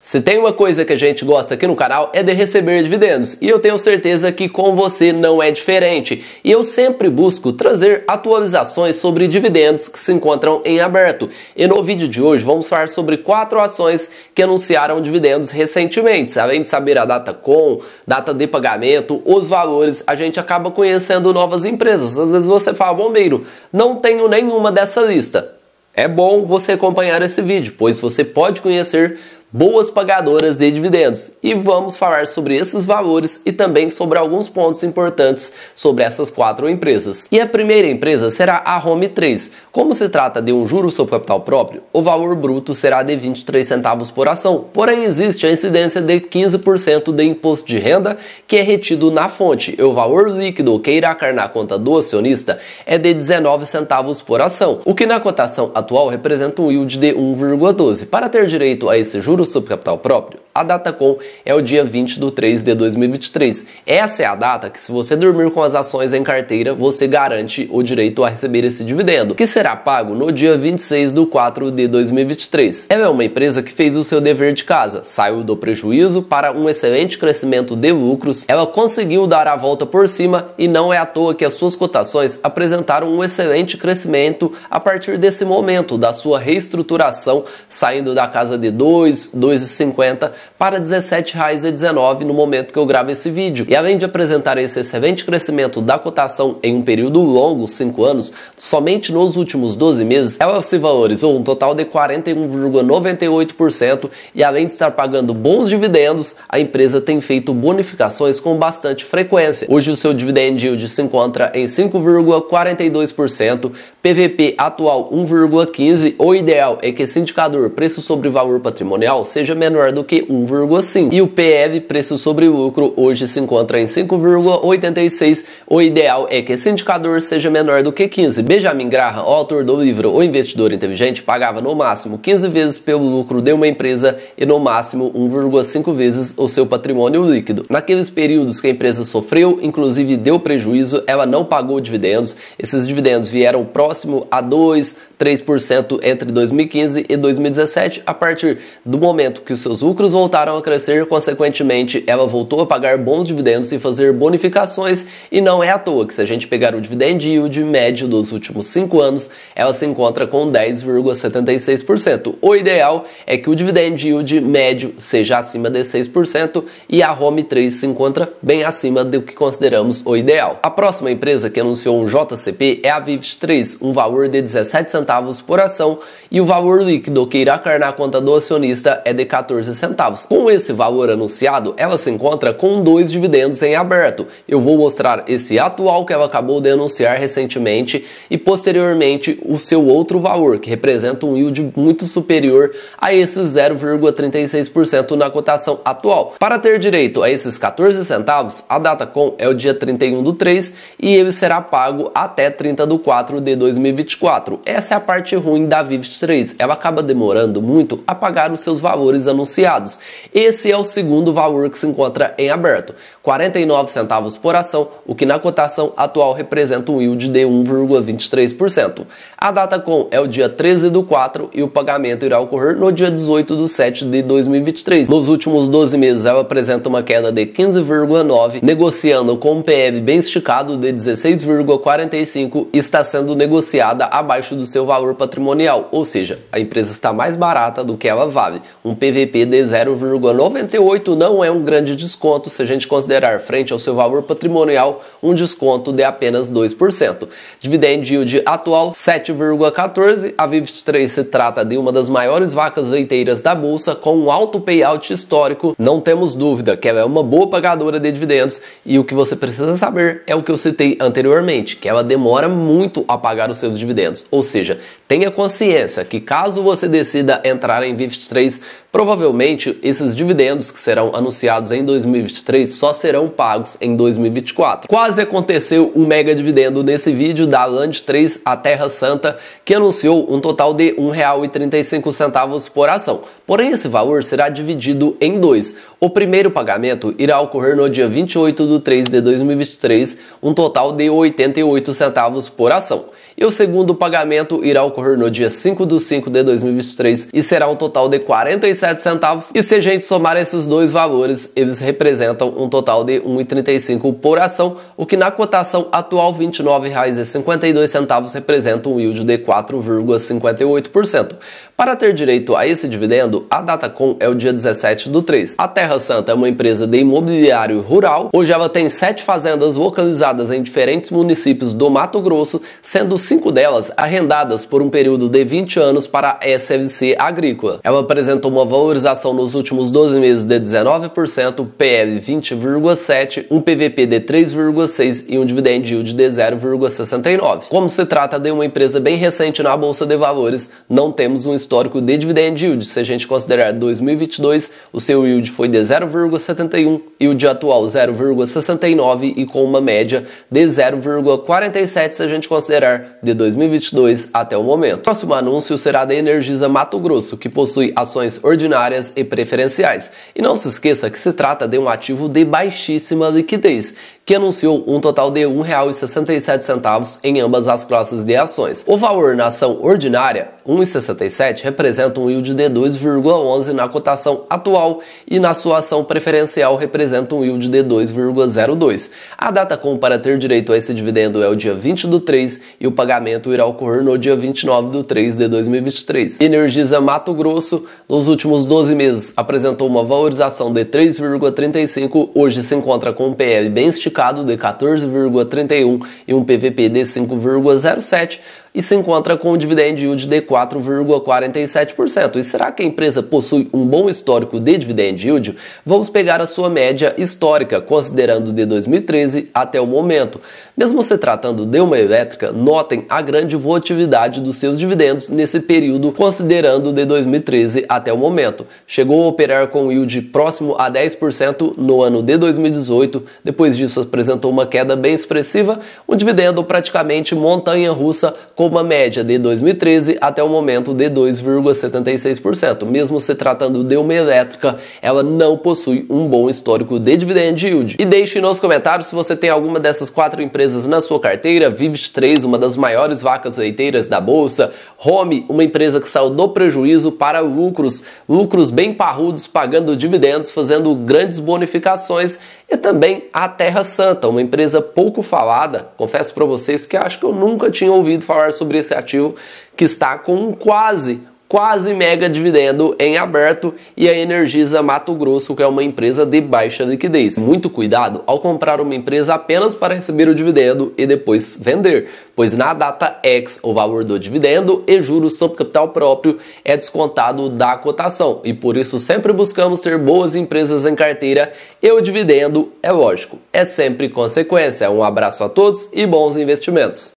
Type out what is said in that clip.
Se tem uma coisa que a gente gosta aqui no canal é de receber dividendos e eu tenho certeza que com você não é diferente. E eu sempre busco trazer atualizações sobre dividendos que se encontram em aberto. E no vídeo de hoje vamos falar sobre quatro ações que anunciaram dividendos recentemente. Além de saber a data com, data de pagamento, os valores, a gente acaba conhecendo novas empresas. Às vezes você fala, bombeiro, não tenho nenhuma dessa lista. É bom você acompanhar esse vídeo, pois você pode conhecer boas pagadoras de dividendos. E vamos falar sobre esses valores e também sobre alguns pontos importantes sobre essas quatro empresas. E a primeira empresa será a Home 3. Como se trata de um juro sobre capital próprio, o valor bruto será de 23 centavos por ação. Porém, existe a incidência de 15% de imposto de renda que é retido na fonte. E o valor líquido que irá cair na conta do acionista é de 19 centavos por ação, o que na cotação atual representa um yield de 1,12. Para ter direito a esse juro juros sobre capital próprio, a data com é o dia 20 de 3 de 2023. Essa é a data que, se você dormir com as ações em carteira, você garante o direito a receber esse dividendo, que será pago no dia 26 de 4 de 2023. Ela é uma empresa que fez o seu dever de casa, saiu do prejuízo para um excelente crescimento de lucros, ela conseguiu dar a volta por cima e não é à toa que as suas cotações apresentaram um excelente crescimento a partir desse momento da sua reestruturação, saindo da casa de 2, 2,50 para R$ 17,19 no momento que eu gravo esse vídeo. E além de apresentar esse excelente crescimento da cotação em um período longo, 5 anos, somente nos últimos 12 meses, ela se valorizou um total de 41,98% e além de estar pagando bons dividendos, a empresa tem feito bonificações com bastante frequência. Hoje o seu dividend yield se encontra em 5,42%, PVP atual 1,15, o ideal é que esse indicador preço sobre valor patrimonial seja menor do que 1,5. E o PL, preço sobre lucro, hoje se encontra em 5,86. O ideal é que esse indicador seja menor do que 15. Benjamin Graham, autor do livro O Investidor Inteligente, pagava no máximo 15 vezes pelo lucro de uma empresa e no máximo 1,5 vezes o seu patrimônio líquido. Naqueles períodos que a empresa sofreu, inclusive deu prejuízo, ela não pagou dividendos. Esses dividendos vieram próximo a 2, 3% entre 2015 e 2017. A partir do momento que os seus lucros voltaram a crescer, consequentemente, ela voltou a pagar bons dividendos e fazer bonificações. E não é à toa que, se a gente pegar o dividend yield médio dos últimos 5 anos, ela se encontra com 10,76%. O ideal é que o dividend yield médio seja acima de 6% e a Home 3 se encontra bem acima do que consideramos o ideal. A próxima empresa que anunciou um JCP é a Vivid 3, um valor de 17 centavos centavos por ação e o valor líquido que irá cair na conta do acionista é de 14 centavos. Com esse valor anunciado, ela se encontra com dois dividendos em aberto. Eu vou mostrar esse atual que ela acabou de anunciar recentemente e posteriormente o seu outro valor, que representa um yield muito superior a esses 0,36% na cotação atual. Para ter direito a esses 14 centavos, a data com é o dia 31 do 3 e ele será pago até 30 do 4 de 2024. Essa é a parte ruim da Vivid 3, ela acaba demorando muito a pagar os seus valores anunciados. Esse é o segundo valor que se encontra em aberto, 49 centavos por ação, o que na cotação atual representa um yield de 1,23%. A data com é o dia 13 do 4 e o pagamento irá ocorrer no dia 18 do 7 de 2023. Nos últimos 12 meses ela apresenta uma queda de 15,9, negociando com um PL bem esticado de 16,45 e está sendo negociada abaixo do seu valor patrimonial, ou seja, a empresa está mais barata do que ela vale. Um PVP de 0,98 não é um grande desconto se a gente considerar frente ao seu valor patrimonial um desconto de apenas 2%. Dividend yield atual 7,14. A Vivid 3 se trata de uma das maiores vacas leiteiras da bolsa com um alto payout histórico. Não temos dúvida que ela é uma boa pagadora de dividendos e o que você precisa saber é o que eu citei anteriormente, que ela demora muito a pagar os seus dividendos. Ou seja, tenha consciência que caso você decida entrar em Vivid 3, provavelmente esses dividendos que serão anunciados em 2023 só serão pagos em 2024. Quase aconteceu um mega dividendo nesse vídeo da Land 3, a Terra Santa, que anunciou um total de R$ 1,35 por ação. Porém, esse valor será dividido em dois. O primeiro pagamento irá ocorrer no dia 28 de 3 de 2023, um total de 88 centavos por ação e o segundo pagamento irá ocorrer no dia 5 de 5 de 2023 e será um total de 47 centavos. E se a gente somar esses dois valores, eles representam um total de 1,35 por ação, o que na cotação atual R$ 29,52 representa um yield de 4,58%. Para ter direito a esse dividendo, a data com é o dia 17 do 3. A Terra Santa é uma empresa de imobiliário rural. Hoje ela tem sete fazendas localizadas em diferentes municípios do Mato Grosso, sendo cinco delas arrendadas por um período de 20 anos para a SLC Agrícola. Ela apresentou uma valorização nos últimos 12 meses de 19%, PL 20,7%, um PVP de 3,6% e um dividend yield de 0,69%. Como se trata de uma empresa bem recente na Bolsa de Valores, não temos um histórico de dividend yield. Se a gente considerar 2022, o seu yield foi de 0,71 e o de atual 0,69 e com uma média de 0,47 se a gente considerar de 2022 até o momento. O próximo anúncio será da Energisa Mato Grosso, que possui ações ordinárias e preferenciais. E não se esqueça que se trata de um ativo de baixíssima liquidez, que anunciou um total de R$ 1,67 em ambas as classes de ações. O valor na ação ordinária, 1,67, representa um yield de 2,11 na cotação atual e na sua ação preferencial representa um yield de 2,02. A data com para ter direito a esse dividendo é o dia 20 do 3 e o pagamento irá ocorrer no dia 29 do 3 de 2023. Energisa Mato Grosso, nos últimos 12 meses, apresentou uma valorização de 3,35, hoje se encontra com um PL bem esticado de 14,31 e um PVP de 5,07 e se encontra com um dividend yield de 4,47%. E será que a empresa possui um bom histórico de dividend yield? Vamos pegar a sua média histórica, considerando de 2013 até o momento. Mesmo se tratando de uma elétrica, notem a grande volatilidade dos seus dividendos nesse período, considerando de 2013 até o momento. Chegou a operar com yield próximo a 10% no ano de 2018, depois disso apresentou uma queda bem expressiva, um dividendo praticamente montanha russa com uma média de 2013 até o momento de 2,76%. Mesmo se tratando de uma elétrica, ela não possui um bom histórico de dividend yield. E deixe nos comentários se você tem alguma dessas quatro empresas na sua carteira. Vivid 3, uma das maiores vacas leiteiras da bolsa. Home, uma empresa que saiu do prejuízo para lucros, lucros bem parrudos, pagando dividendos, fazendo grandes bonificações. E também a Terra Santa, uma empresa pouco falada. Confesso para vocês que acho que eu nunca tinha ouvido falar sobre esse ativo que está com quase quase mega dividendo em aberto e a Energisa Mato Grosso, que é uma empresa de baixa liquidez. Muito cuidado ao comprar uma empresa apenas para receber o dividendo e depois vender, pois na data X o valor do dividendo e juros sobre capital próprio é descontado da cotação e por isso sempre buscamos ter boas empresas em carteira e o dividendo, é lógico, é sempre consequência. Um abraço a todos e bons investimentos.